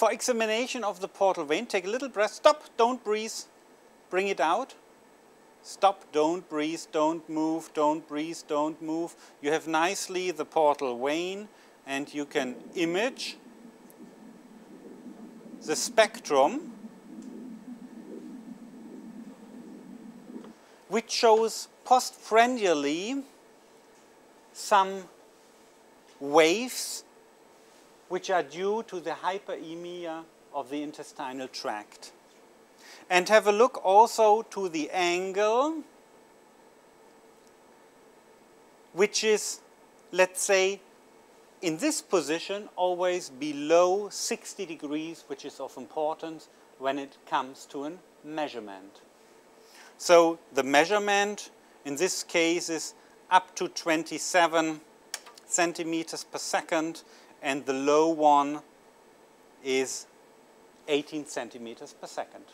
For examination of the portal vein, take a little breath. Stop, don't breathe. Bring it out. Stop, don't breathe, don't move, don't breathe, don't move. You have nicely the portal vein and you can image the spectrum which shows postprandially some waves which are due to the hyperemia of the intestinal tract. And have a look also to the angle which is, let's say, in this position always below 60 degrees, which is of importance when it comes to a measurement. So the measurement in this case is up to 27 centimeters per second and the low one is 18 centimeters per second.